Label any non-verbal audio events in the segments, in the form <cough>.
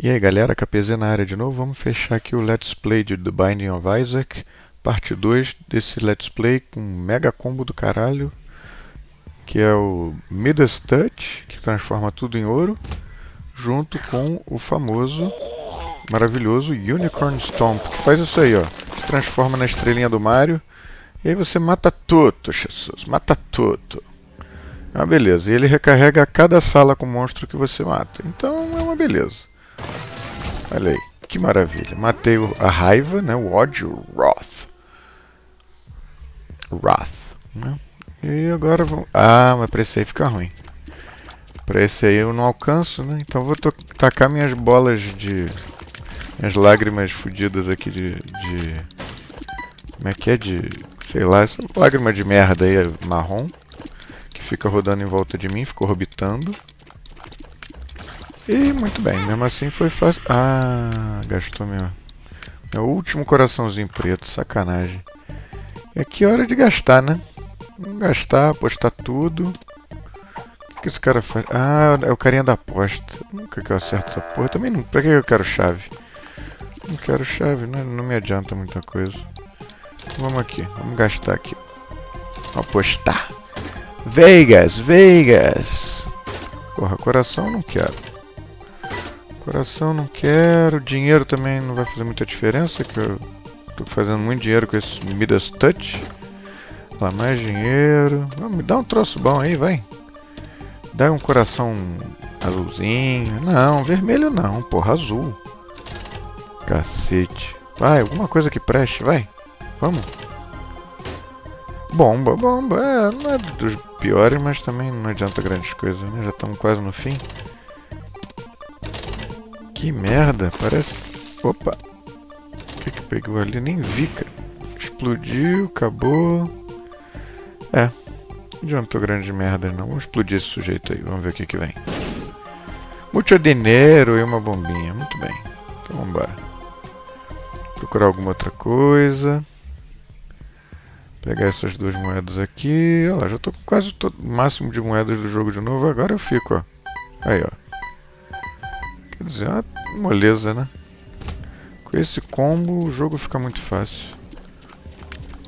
E aí galera, KPZ na área de novo, vamos fechar aqui o Let's Play de The Binding of Isaac, parte 2 desse Let's Play com um mega combo do caralho, que é o Midas Touch, que transforma tudo em ouro, junto com o famoso, maravilhoso Unicorn Stomp, que faz isso aí, ó, se transforma na estrelinha do Mario, e aí você mata tudo, Jesus, mata tudo. É uma beleza, e ele recarrega cada sala com monstro que você mata, então é uma beleza. Olha aí, que maravilha. Matei a raiva, né? O ódio, Wrath. Wrath, né? E agora vamos... Ah, mas pra esse aí fica ruim. Pra esse aí eu não alcanço, né? Então vou tacar minhas bolas de... Minhas lágrimas fodidas aqui de, de... Como é que é? De... Sei lá, essa lágrima de merda aí, marrom. Que fica rodando em volta de mim, ficou orbitando. E muito bem, mesmo assim foi fácil. Ah, gastou meu, meu último coraçãozinho preto, sacanagem. É que hora de gastar, né? Vamos gastar, apostar tudo. O que, que esse cara faz? Ah, é o carinha da aposta. Nunca que eu acerto essa porra. Também não. Pra que eu quero chave? Não quero chave, né? Não me adianta muita coisa. Vamos aqui, vamos gastar aqui. Apostar. Vegas, Vegas. Porra, coração não quero. Coração não quero. Dinheiro também não vai fazer muita diferença, que eu tô fazendo muito dinheiro com esse Midas Touch. Lá, mais dinheiro. Ah, me dá um troço bom aí, vai. Dá um coração azulzinho. Não, vermelho não, porra, azul. Cacete. Vai, alguma coisa que preste, vai. Vamos. Bomba, bomba. É, não é dos piores, mas também não adianta grandes coisas, né? Já estamos quase no fim. Que merda, parece... Opa! O que que pegou ali? Nem vi, cara. Explodiu, acabou. É. Não adiantou grande merda não. Vamos explodir esse sujeito aí. Vamos ver o que que vem. Muito dinheiro e uma bombinha. Muito bem. Então vamos embora. Procurar alguma outra coisa. Pegar essas duas moedas aqui. Olha lá, já tô com quase o máximo de moedas do jogo de novo. Agora eu fico, ó. Aí, ó. Quer dizer, uma moleza, né? Com esse combo o jogo fica muito fácil.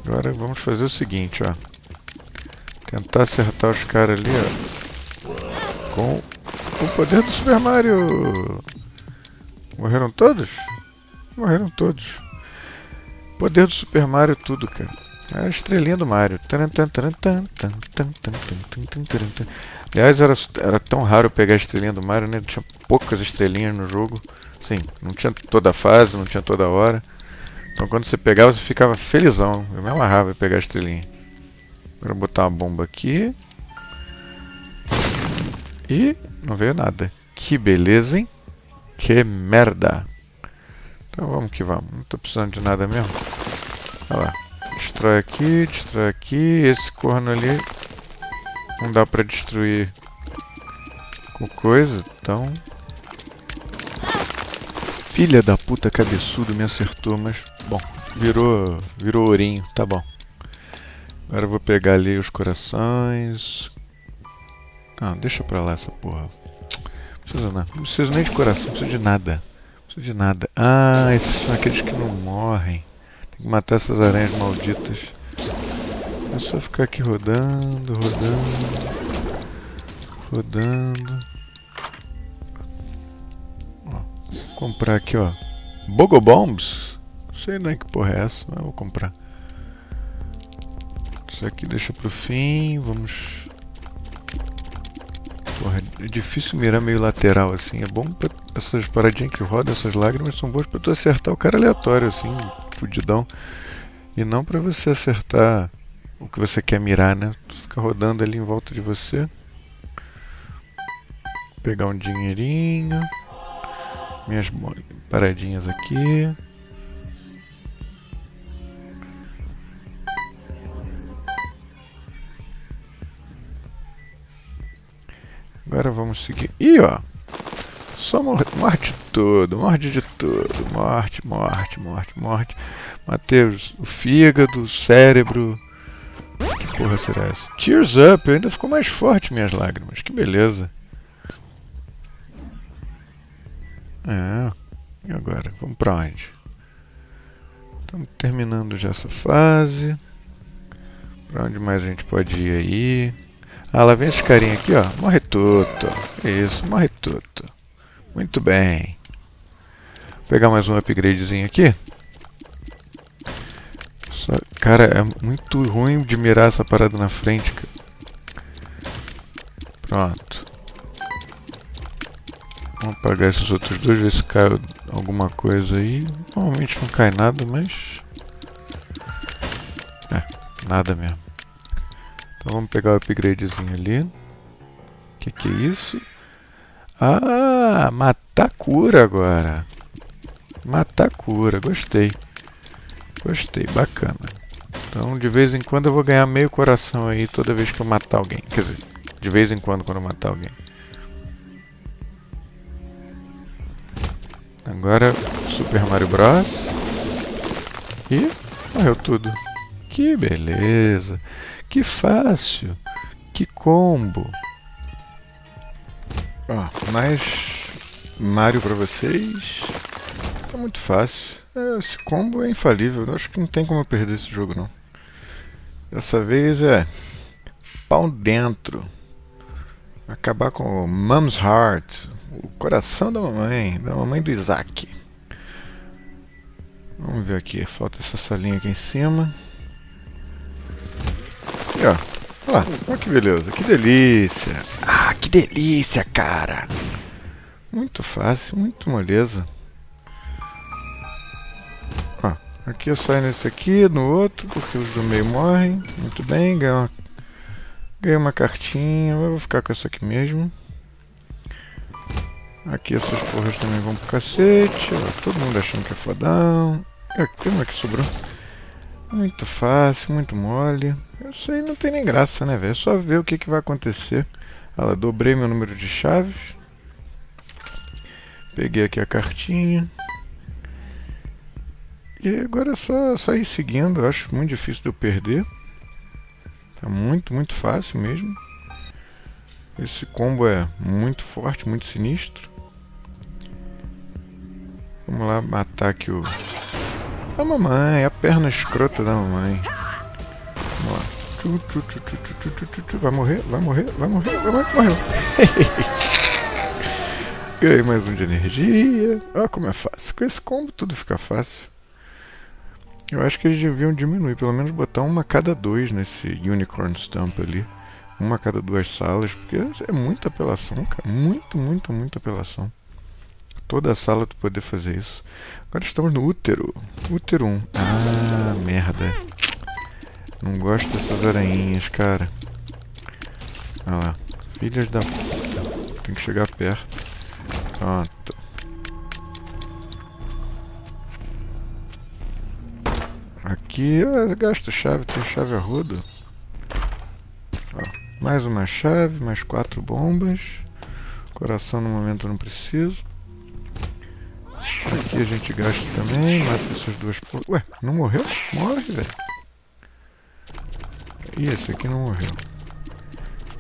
Agora vamos fazer o seguinte, ó. Tentar acertar os caras ali, ó. Com o poder do Super Mario. Morreram todos? Morreram todos. Poder do Super Mario tudo, cara. É a estrelinha do Mario. Aliás, era, era tão raro pegar a estrelinha do Mario, né? Tinha poucas estrelinhas no jogo. Sim, não tinha toda fase, não tinha toda hora. Então quando você pegava, você ficava felizão. Eu me amarrava em pegar a estrelinha. Agora botar uma bomba aqui. E não veio nada. Que beleza, hein? Que merda. Então vamos que vamos. Não tô precisando de nada mesmo. Olha lá. Destrói aqui, destrói aqui. Esse corno ali não dá pra destruir com coisa, então... Filha da puta cabeçudo me acertou, mas... Bom, virou, virou ourinho, tá bom. Agora eu vou pegar ali os corações. Ah, deixa pra lá essa porra. Não precisa não. Não preciso nem de coração, não preciso de nada. Não preciso de nada. Ah, esses são aqueles que não morrem. Matar essas aranhas malditas. É só ficar aqui rodando, rodando. Rodando. Ó, vou comprar aqui, ó. Bogobombs? Não sei nem que porra é essa, mas vou comprar. Isso aqui deixa pro fim. Vamos... Porra, é difícil mirar meio lateral assim. É bom pra essas paradinhas que rodam, essas lágrimas são boas pra tu acertar o cara aleatório assim, fudidão. E não pra você acertar o que você quer mirar, né? Fica rodando ali em volta de você. Pegar um dinheirinho. Minhas paradinhas aqui. Agora vamos seguir. Ih, ó. Só morte, tudo, morte de tudo. Morte, morte, morte, morte. Matei o fígado, o cérebro. Que porra será essa? Tears Up, ainda ficou mais forte minhas lágrimas. Que beleza. É. E agora? Vamos pra onde? Estamos terminando já essa fase. Pra onde mais a gente pode ir aí? Ah, lá vem esse carinha aqui, ó. Morre tudo. Isso, morre tudo. Muito bem. Vou pegar mais um upgradezinho aqui. Só, cara, é muito ruim de mirar essa parada na frente. Pronto. Vamos apagar esses outros dois, ver se cai alguma coisa aí. Normalmente não cai nada, mas... É, nada mesmo. Então vamos pegar o upgradezinho ali. O que, que é isso? Ah, matar cura agora. Matar cura, gostei. Gostei, bacana. Então de vez em quando eu vou ganhar meio coração aí toda vez que eu matar alguém. Quer dizer, de vez em quando quando eu matar alguém. Agora Super Mario Bros. E morreu tudo. Que beleza. Que fácil. Que combo. Ó, mais Mario pra vocês. Tá muito fácil. É, esse combo é infalível. Eu acho que não tem como eu perder esse jogo, não. Dessa vez é pau dentro. Acabar com o Mom's Heart. O coração da mamãe. Da mamãe do Isaac. Vamos ver aqui. Falta essa salinha aqui em cima. E ó. Olha lá. Olha que beleza. Que delícia. Ah, que delícia, cara. Muito fácil. Muito moleza. Ó. Aqui eu saio nesse aqui, no outro, porque os do meio morrem. Muito bem. Ganhei uma, ganhei uma cartinha. Eu vou ficar com essa aqui mesmo. Aqui essas porras também vão pro cacete. Ó, todo mundo achando que é fodão. E aqui uma que sobrou. Muito fácil, muito mole. Isso aí não tem nem graça, né, velho? É só ver o que, que vai acontecer. Olha lá, dobrei meu número de chaves. Peguei aqui a cartinha. E agora é só, só ir seguindo. Eu acho muito difícil de eu perder. Tá muito, muito fácil mesmo. Esse combo é muito forte, muito sinistro. Vamos lá matar aqui o a mamãe, a perna escrota da mamãe. Vamos lá. Vai morrer, vai morrer, vai morrer, vai morrer, morreu. <laughs> Ganhei mais um de energia. Olha como é fácil. Com esse combo tudo fica fácil. Eu acho que eles deviam diminuir, pelo menos botar uma cada dois nesse Unicorn Stamp ali. Uma cada duas salas, porque é muita apelação, cara. Muito, muito, muita apelação. Toda a sala tu poder fazer isso. Agora estamos no útero. Útero 1. Ah, merda. Não gosto dessas aranhinhas, cara. Olha lá. Filhas da puta. Tem que chegar perto. Pronto. Aqui, eu gasto chave, tem chave a. Ó, mais uma chave, mais quatro bombas. Coração no momento não preciso. Aqui a gente gasta também, mata essas duas. Ué, não morreu? Morre, velho. Ih, esse aqui não morreu.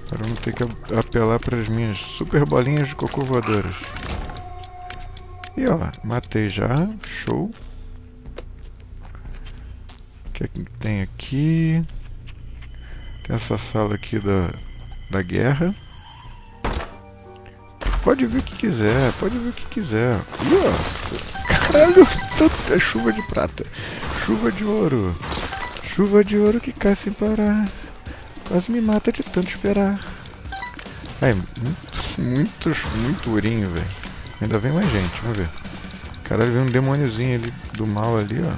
Agora vamos ter que apelar para as minhas super bolinhas de cocô voadoras. E ó, matei já. Show. O que é que tem aqui? Tem essa sala aqui da, da guerra. Pode ver o que quiser, pode ver o que quiser. Nossa, caralho, <laughs> é chuva de prata. Chuva de ouro. Chuva de ouro que cai sem parar. Quase me mata de tanto esperar. Ai, muito, muito, muito ourinho, velho. Ainda vem mais gente, vamos ver. Caralho, vem um demôniozinho ali do mal ali, ó.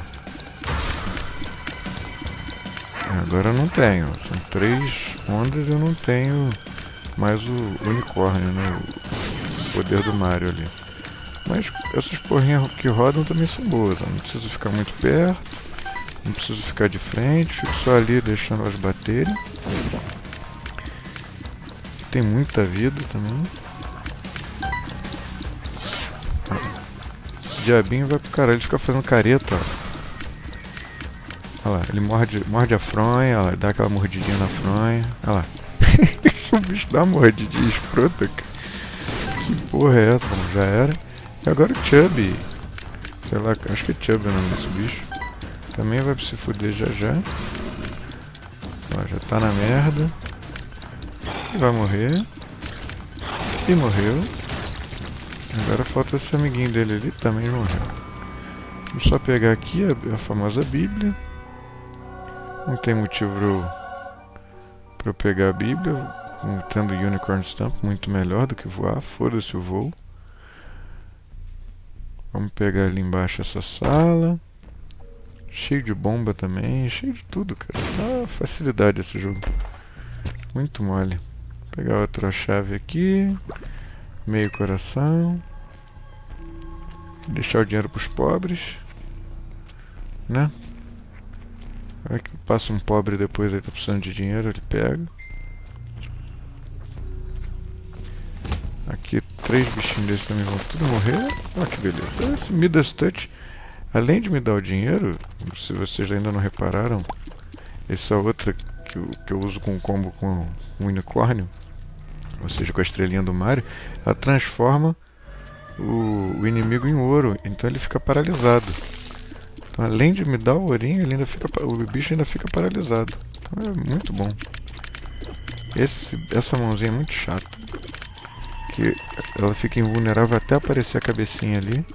Agora eu não tenho. São três ondas e eu não tenho mais o unicórnio, né? poder do Mario ali. Mas essas porrinhas que rodam também são boas, não preciso ficar muito perto, não preciso ficar de frente, fico só ali deixando elas baterem. Tem muita vida também. Diabinho vai pro caralho, ele fica fazendo careta, ó. Olha lá, ele morde, morde a fronha, ó, dá aquela mordidinha na fronha. Olha lá. <laughs> o bicho dá uma mordidinha escrota. Que porra é essa? Já era. E agora o Chubby. Sei lá, acho que é Chubby o nome desse bicho. Também vai se fuder já já. Ó, já tá na merda. Vai morrer. E morreu. Agora falta esse amiguinho dele ali, também morreu. Vamos só pegar aqui a, a famosa Bíblia. Não tem motivo para eu pegar a Bíblia. Tendo Unicorn Stamp, muito melhor do que voar. Foda-se o voo. Vamos pegar ali embaixo essa sala. Cheio de bomba também. Cheio de tudo, cara. Ah, facilidade esse jogo. Muito mole. Vou pegar outra chave aqui. Meio coração. Deixar o dinheiro pros pobres. Né? Vai que passa um pobre depois aí tá precisando de dinheiro, ele pega. Aqui três bichinhos desses também vão tudo morrer. Olha que beleza. Esse Midas Touch, além de me dar o dinheiro, se vocês ainda não repararam, essa outra que eu, que eu uso com combo com o unicórnio, ou seja, com a estrelinha do Mario, ela transforma o, o inimigo em ouro, então ele fica paralisado. Então, além de me dar o ourinho, ele ainda fica, o bicho ainda fica paralisado. Então, é muito bom. Esse, essa mãozinha é muito chata. Que ela fica invulnerável até aparecer a cabecinha ali.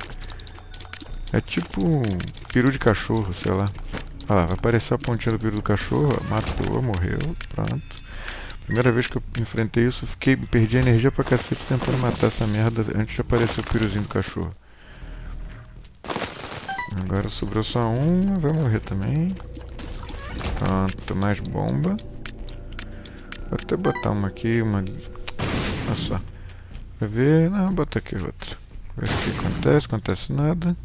É tipo um peru de cachorro, sei lá. Olha lá, vai aparecer a pontinha do peru do cachorro, matou, morreu, pronto. Primeira vez que eu enfrentei isso, fiquei, perdi energia pra cacete tentando matar essa merda antes de aparecer o piruzinho do cachorro. Agora sobrou só um, vai morrer também. Pronto, mais bomba. Vou até botar uma aqui, uma... Olha só. Vai ver... Não, bota aqui outra. Ver o que acontece, acontece nada.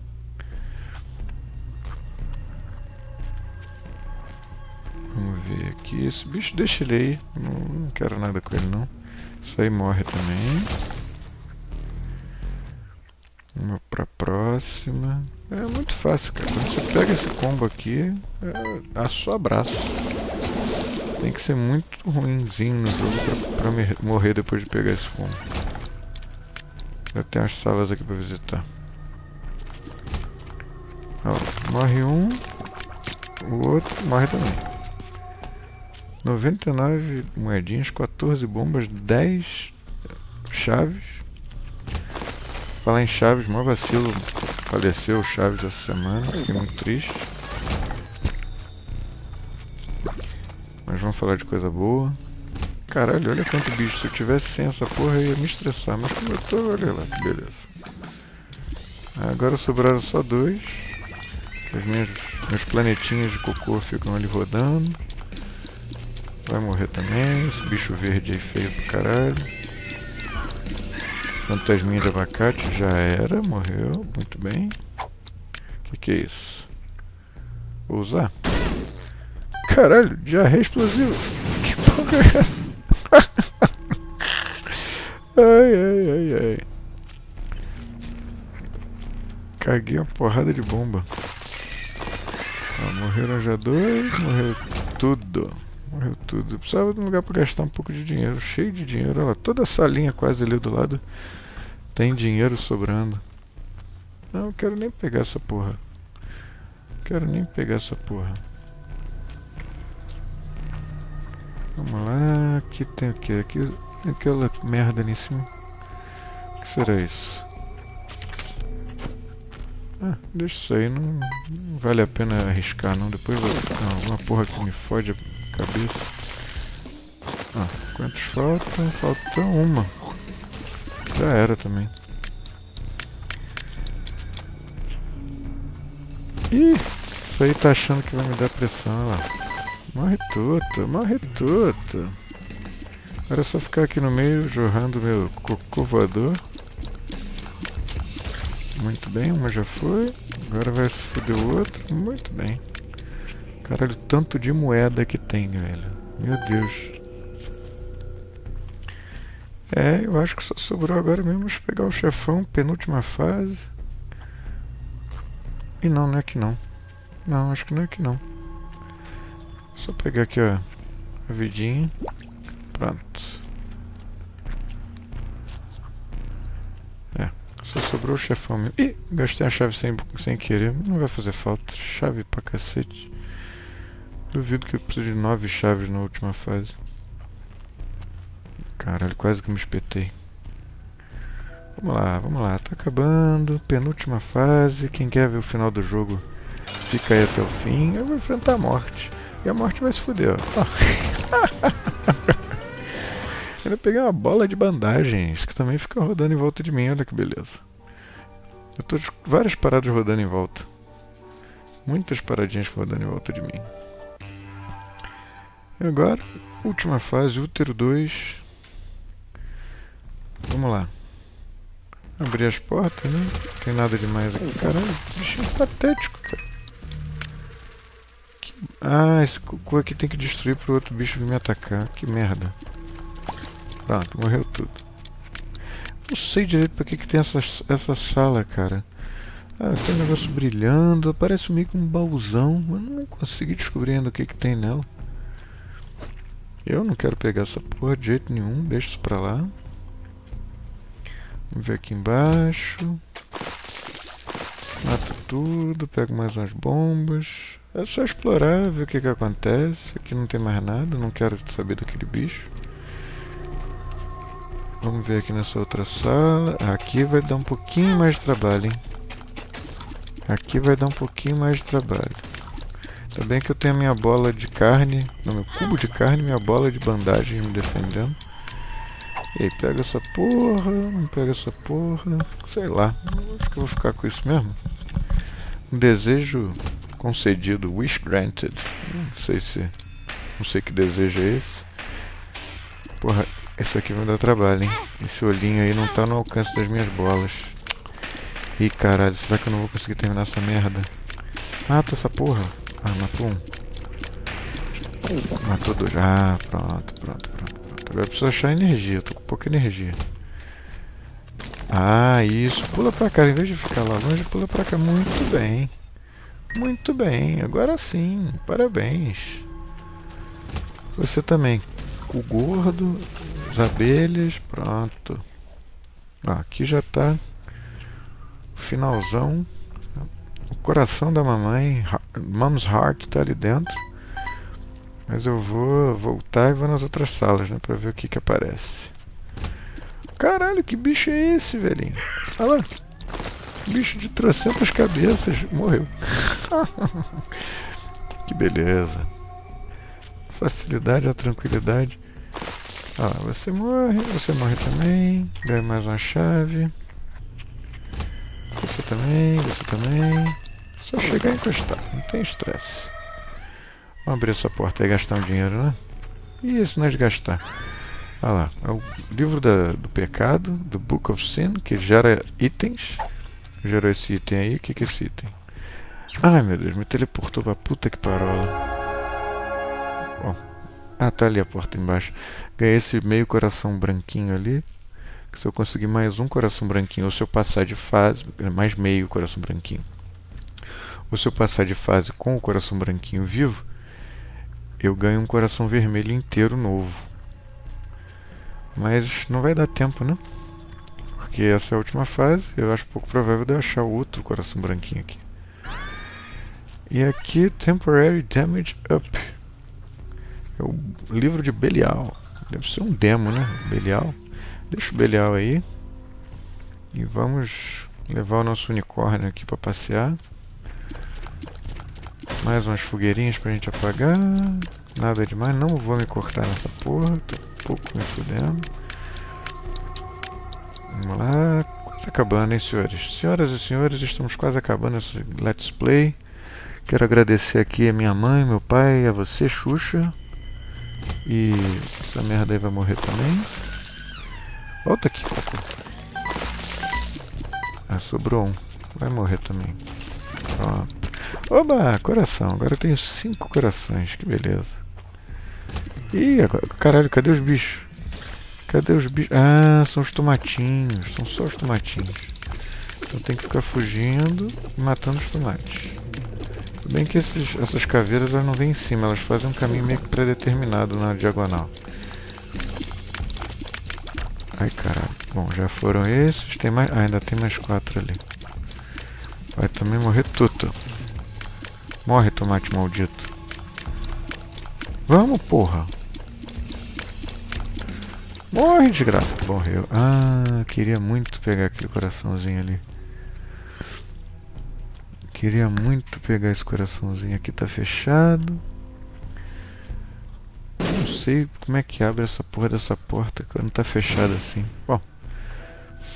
Ver aqui. Esse bicho deixa ele aí. Não, não quero nada com ele não. Isso aí morre também. Vamos pra próxima. É muito fácil, cara. Quando você pega esse combo aqui, é a só abraço. Tem que ser muito ruimzinho no jogo pra, pra morrer depois de pegar esse combo. Já tem umas salas aqui pra visitar. Ó, morre um, o outro morre também. 99 moedinhas, 14 bombas, 10 chaves. Falar em chaves, mó vacilo. Faleceu o Chaves essa semana, fiquei muito triste. Mas vamos falar de coisa boa. Caralho, olha quanto bicho. Se eu tivesse sem essa porra eu ia me estressar. Mas como eu tô, olha lá, beleza. Agora sobraram só dois. Os meus, meus planetinhas de cocô ficam ali rodando. Vai morrer também. Esse bicho verde aí feio pro caralho. Fantasminha de abacate já era, morreu. Muito bem. O que, que é isso? Vou usar. Caralho, diarreia explosivo. <laughs> Que porra é essa? <laughs> ai, ai, ai, ai. Caguei uma porrada de bomba. Ah, morreram já dois, morreu tudo. Morreu tudo. Precisava de um lugar para gastar um pouco de dinheiro. Cheio de dinheiro. Lá, toda essa linha quase ali do lado tem dinheiro sobrando. Não, eu quero nem pegar essa porra. Quero nem pegar essa porra. Vamos lá. Aqui tem o que? Aqui tem aquela merda ali em cima. O que será isso? Ah, deixa isso aí. Não, não vale a pena arriscar não. Depois vai ficar alguma porra que me fode cabeça. Ah, quantos faltam? Falta uma. Já era também. Ih, isso aí tá achando que vai me dar pressão, lá. Morre tudo, morre tudo. Agora é só ficar aqui no meio, jorrando meu cocô voador. Muito bem, uma já foi. Agora vai se fuder o outro. Muito bem. Caralho, tanto de moeda que tem, velho. Meu Deus. É, eu acho que só sobrou agora mesmo pegar o chefão, penúltima fase. E não, não é que não. Não, acho que não é que não. Só pegar aqui, ó, a vidinha. Pronto. É, Só sobrou o chefão mesmo. Ih, gastei a chave sem, sem querer. Não vai fazer falta. Chave pra cacete. Duvido que eu preciso de nove chaves na última fase. Caralho, quase que me espetei. Vamos lá, vamos lá. Tá acabando. Penúltima fase. Quem quer ver o final do jogo fica aí até o fim. Eu vou enfrentar a morte. E a morte vai se fuder, ó. <laughs> Ainda peguei uma bola de bandagens que também fica rodando em volta de mim. Olha que beleza. Eu tô várias paradas rodando em volta. Muitas paradinhas rodando em volta de mim. Agora, última fase, útero 2. Vamos lá. Abrir as portas, né? Não tem nada demais aqui. Caralho, bichinho patético, cara. Que... Ah, esse cocô aqui tem que destruir pro outro bicho me atacar. Que merda. Pronto, morreu tudo. Não sei direito pra que, que tem essa, essa sala, cara. Ah, tem um negócio brilhando. Parece meio que um baúzão. Mas não consegui descobrir ainda o que, que tem nela. Eu não quero pegar essa porra de jeito nenhum. Deixa isso pra lá. Vamos ver aqui embaixo. Mata tudo. Pego mais umas bombas. É só explorar, ver o que, que acontece. Aqui não tem mais nada. Não quero saber daquele bicho. Vamos ver aqui nessa outra sala. Aqui vai dar um pouquinho mais de trabalho, hein? Aqui vai dar um pouquinho mais de trabalho. Ainda bem que eu tenho a minha bola de carne, no meu cubo de carne, minha bola de bandagem me defendendo. E aí, pega essa porra, não pega essa porra, sei lá. Acho que eu vou ficar com isso mesmo. Um desejo concedido, wish granted. Não sei se. Não sei que desejo é esse. Porra, isso aqui vai dar trabalho, hein? Esse olhinho aí não tá no alcance das minhas bolas. Ih, caralho, será que eu não vou conseguir terminar essa merda? Mata essa porra. Ah, matou um. Matou dois. Ah, pronto, pronto, pronto, pronto. Agora preciso achar energia. Eu tô com pouca energia. Ah, isso. Pula pra cá. Em vez de ficar lá longe, pula pra cá. Muito bem. Muito bem. Agora sim. Parabéns. Você também. O gordo as abelhas, pronto. Ah, aqui já o finalzão. O coração da mamãe, Mom's Heart está ali dentro. Mas eu vou voltar e vou nas outras salas, né, para ver o que que aparece. Caralho, que bicho é esse, velhinho? Olha lá. Bicho de trocentas cabeças. Morreu. <laughs> que beleza. Facilidade, a tranquilidade. Ah, você morre, você morre também. Ganha mais uma chave. Você também, você também. Só chegar e encostar, não tem estresse. Vamos abrir essa porta e gastar um dinheiro, né? E isso não é de gastar. Olha lá, é o livro da, do pecado, do Book of Sin, que gera itens. Gerou esse item aí, o que, que é esse item? Ai meu Deus, me teleportou pra puta que parola. Bom, ah, tá ali a porta embaixo. Ganhei esse meio coração branquinho ali. Se eu conseguir mais um coração branquinho, ou se eu passar de fase, mais meio coração branquinho. Se eu passar de fase com o coração branquinho vivo, eu ganho um coração vermelho inteiro novo. Mas não vai dar tempo, né? Porque essa é a última fase. Eu acho pouco provável de eu achar outro coração branquinho aqui. E aqui, Temporary Damage Up. É o livro de Belial. Deve ser um demo, né? Belial. Deixa o Belial aí. E vamos levar o nosso unicórnio aqui para passear. Mais umas fogueirinhas pra gente apagar. Nada demais. Não vou me cortar nessa porra. Tô um pouco me fudendo. Vamos lá. Quase acabando, hein, senhores? Senhoras e senhores, estamos quase acabando esse Let's Play. Quero agradecer aqui a minha mãe, meu pai, a você, Xuxa. E essa merda aí vai morrer também. Volta aqui, Coco. Ah, sobrou um. Vai morrer também. Pronto. Oba, coração. Agora eu tenho cinco corações. Que beleza. Ih, agora... Caralho, cadê os bichos? Cadê os bichos? Ah, são os tomatinhos. São só os tomatinhos. Então tem que ficar fugindo e matando os tomates. Tudo bem que esses, essas caveiras elas não vêm em cima, elas fazem um caminho meio que pré-determinado na diagonal. Ai caralho. Bom, já foram esses. Tem mais. Ah, ainda tem mais quatro ali. Vai também morrer tudo. Morre, tomate maldito. Vamos, porra. Morre, desgraça. Morreu. Ah, queria muito pegar aquele coraçãozinho ali. Queria muito pegar esse coraçãozinho. Aqui tá fechado. Não sei como é que abre essa porra dessa porta quando tá fechada assim. Bom,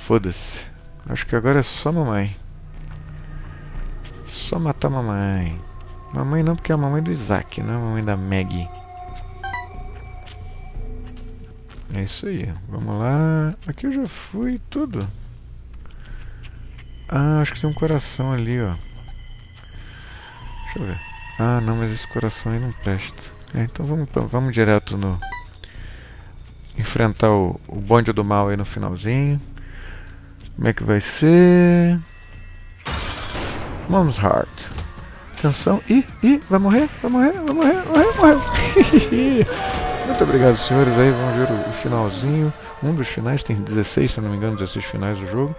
foda-se. Acho que agora é só mamãe. Só matar mamãe. Mamãe não, porque é a mamãe do Isaac, não é a mamãe da Maggie. É isso aí. Vamos lá. Aqui eu já fui tudo. Ah, acho que tem um coração ali, ó. Deixa eu ver. Ah, não, mas esse coração aí não presta. É, então vamos, vamos direto no... Enfrentar o, o bonde do mal aí no finalzinho. Como é que vai ser? Mom's Heart. Atenção. Ih, ih, vai morrer, vai morrer, vai morrer, morrer, morreu. <laughs> Muito obrigado, senhores. Aí vamos ver o, finalzinho. Um dos finais, tem 16, se não me engano, 16 finais do jogo.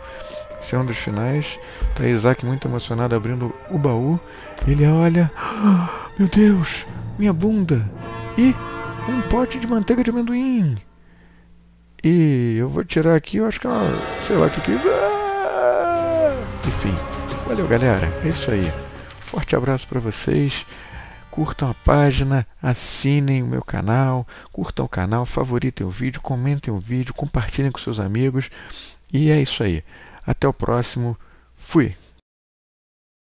Esse é um dos finais. Tá Isaac muito emocionado abrindo o baú. Ele olha. <gasps> Meu Deus, minha bunda. E um pote de manteiga de amendoim. E eu vou tirar aqui, eu acho que é uma. Sei lá o que que. Ah! Enfim. Valeu, galera. É isso aí. Forte abraço para vocês. Curtam a página, assinem o meu canal, curtam o canal, favoritem o vídeo, comentem o vídeo, compartilhem com seus amigos. E é isso aí. Até o próximo. Fui!